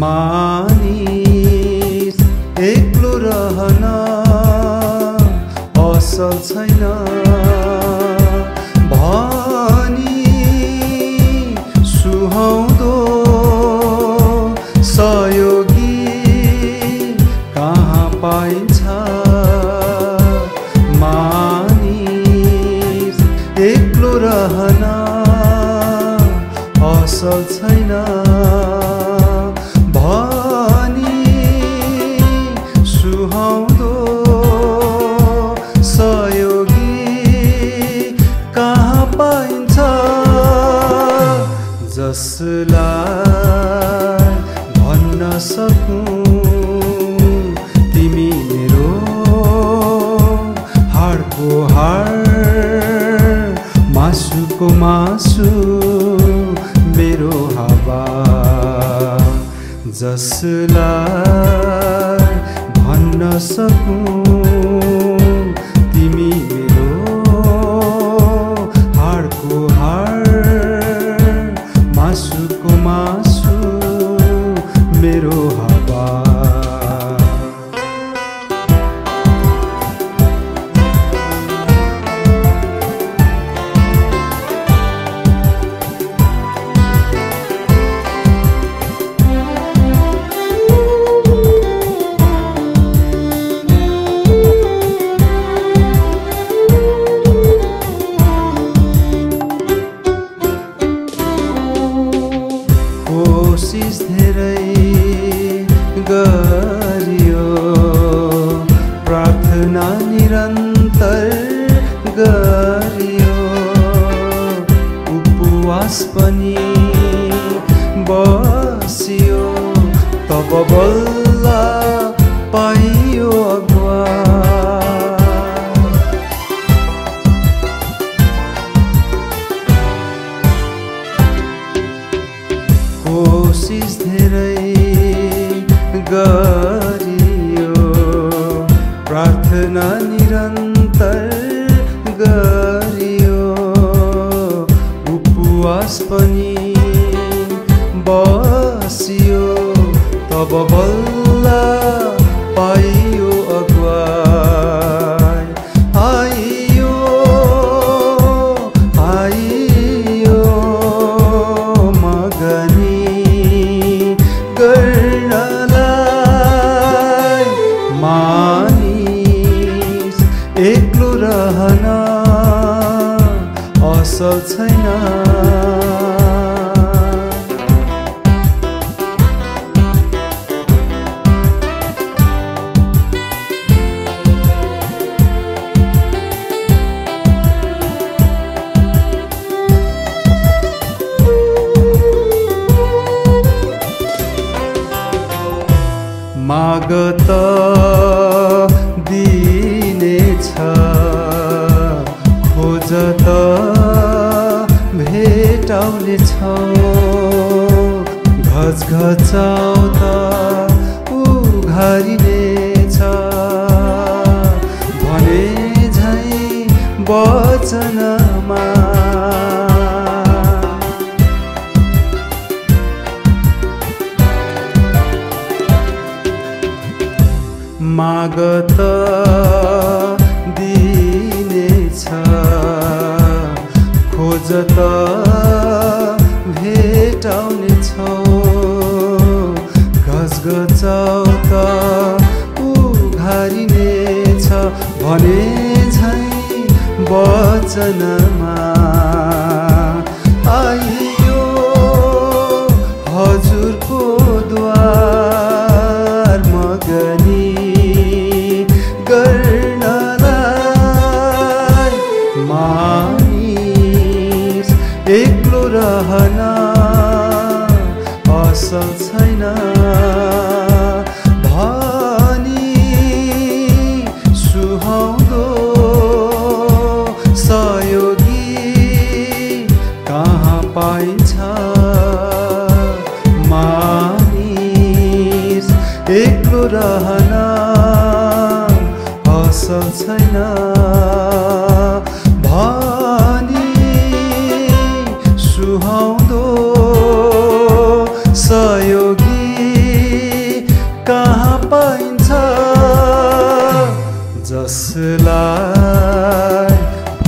मानिस एक्लो रहन असल छैन। सुहाउँदो सहयोगी कहाँ पाइन्छ? जसलाई भन्न सकौँ तिमी मेरो हाडको हाड मासुको मासु मेरो हावा। जसलाई सकौँ तब बल्ल पाइयो अगुवा। कोसिस धेरै गरियो। प्रार्थना निरन्तर गरियो। उपवास पनि तब बल्ल पाइयो अगुवाई। आइयो आइयो मगनी गर्नलाई मानिस एक्लो रहन असल छैन। माग त दिनेछ खोज त भेटाउनेछ घच घचाउ त उघारिनेछ भने झै वचनमा खोजत भेटाउनेछौ घसघचाउ त उघारिनेछ भने झै वचनमा असल छैन। भनी सुहाउँदो सहयोगी कहाँ पाइन्छ? मानिस एक्लो रहन असल छैन।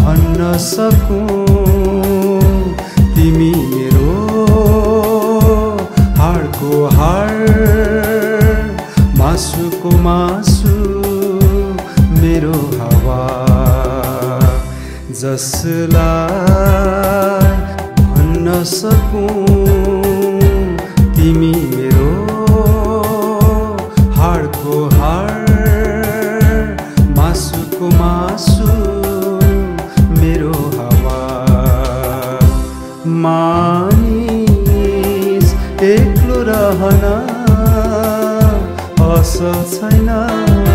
जसलाई सकूं। तिमी मेरो हाडको हाड मासुको मासु मेरो हावा। जसलाई भन्न सकूं। एक्लो रहन असल छैन।